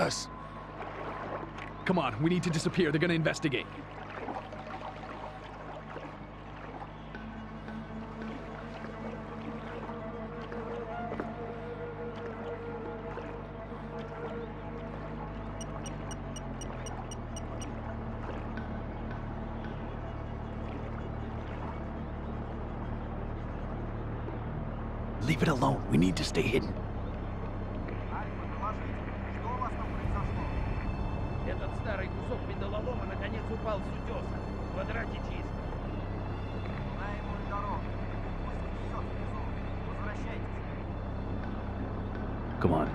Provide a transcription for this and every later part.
Jesus. Come on, we need to disappear. They're gonna investigate. Leave it alone. We need to stay hidden. Come on.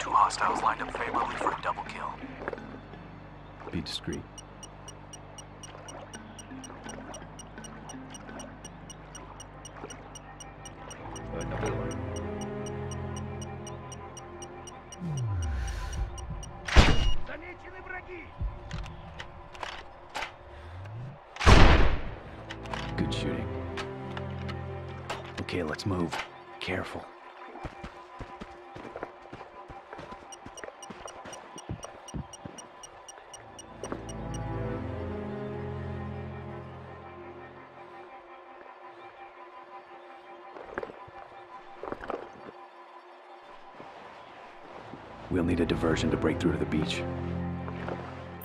Two hostiles lined up favorably for a double kill. Be discreet. Good shooting. Okay, let's move. Careful. We'll need a diversion to break through to the beach.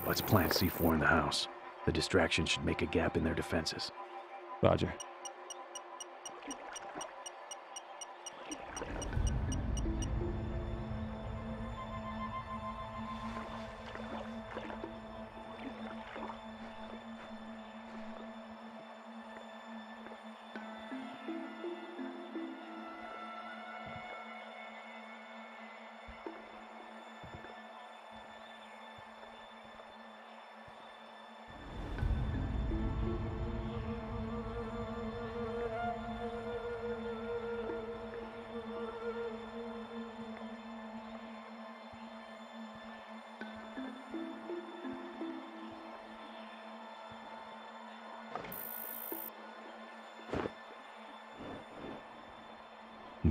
Let's plant C4 in the house. The distraction should make a gap in their defenses. Roger.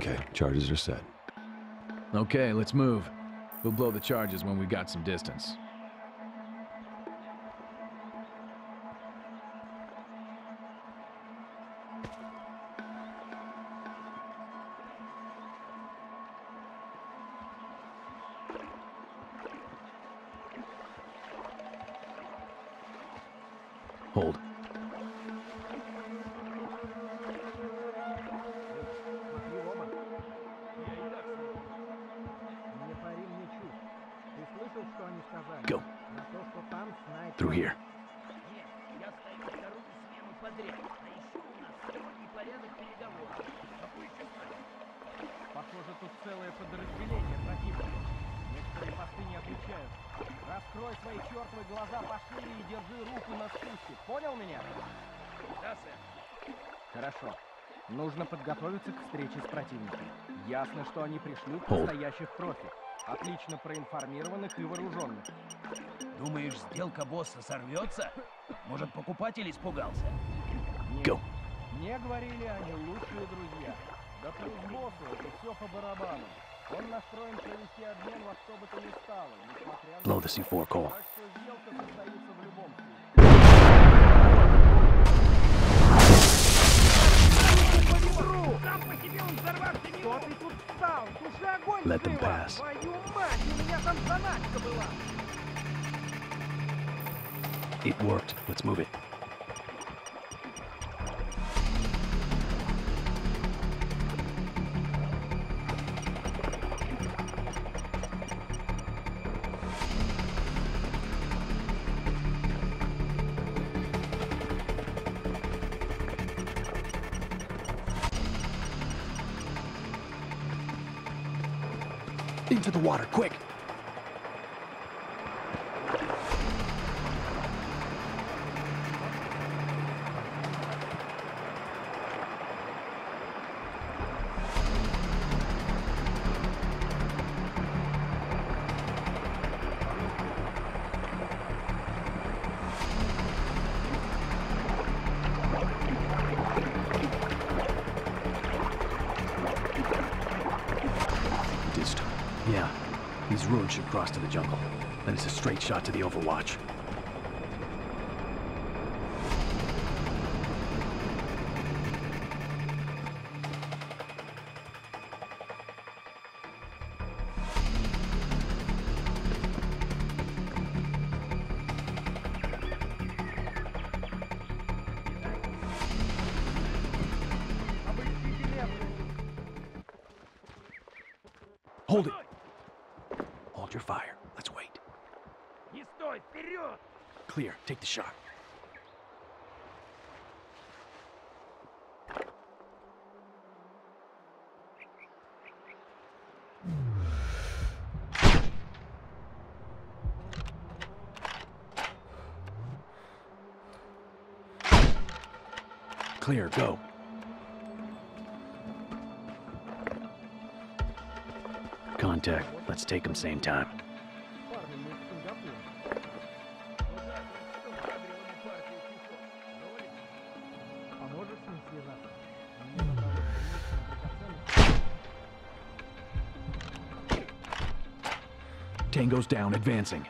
Okay, charges are set. Okay, let's move. We'll blow the charges when we've got some distance. Hold. Какой еще снайпер? Похоже, тут целое подразделение противника. Некоторые посты не отвечают. Раскрой свои чертовы глаза пошире и держи руку на спуске. Понял меня? Да, сэр. Хорошо. Нужно подготовиться к встрече с противником. Ясно, что они пришлют Hold. настоящих профи. Отлично проинформированных и вооруженных. Думаешь, сделка босса сорвется? Может, покупатель испугался? Нет. Go. Мне говорили, они лучшие друзья. Да плюс боссу, это все по барабану. Он настроен провести обмен во что бы то ни стало, несмотря на... Blow the C4 call. Так что сделка состоится в любом случае. Сам по себе он взорваться не Что мог! ты тут Let them pass. It worked. Let's move it. Into the water, quick! ruins should cross to the jungle. Then it's a straight shot to the Overwatch. Hold it! Hold your fire. Let's wait. Clear. Take the shot. Clear. Go. contact. Let's take them same time. Tango's down, advancing.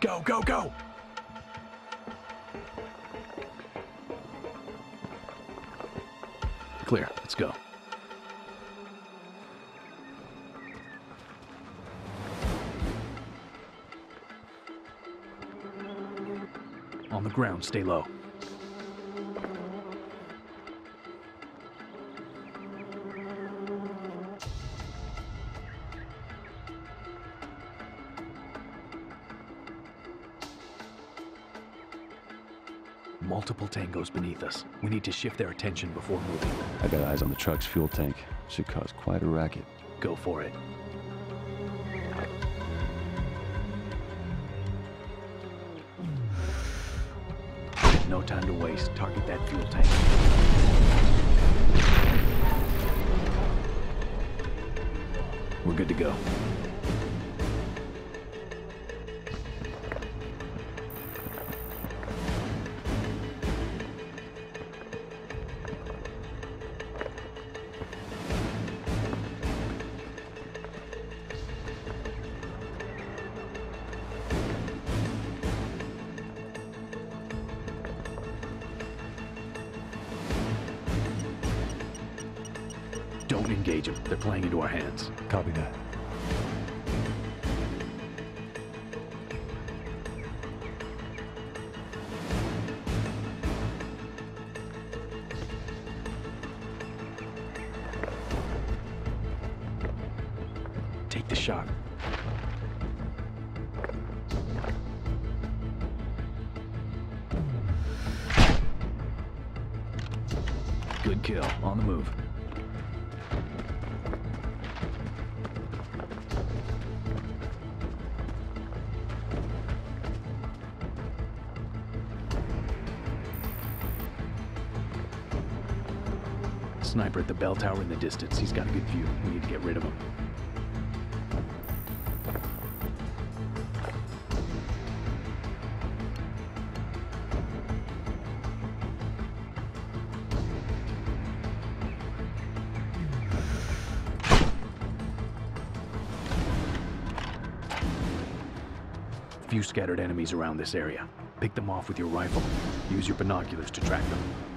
Go, go, go! Clear, let's go. On the ground, stay low. Multiple tangos beneath us. We need to shift their attention before moving. I got eyes on the truck's fuel tank. Should cause quite a racket. Go for it. No time to waste. Target that fuel tank. We're good to go. Engage them. They're playing into our hands. Copy that. Take the shot. Good kill. On the move. Sniper at the bell tower in the distance. He's got a good view. We need to get rid of him. Few scattered enemies around this area. Pick them off with your rifle. Use your binoculars to track them.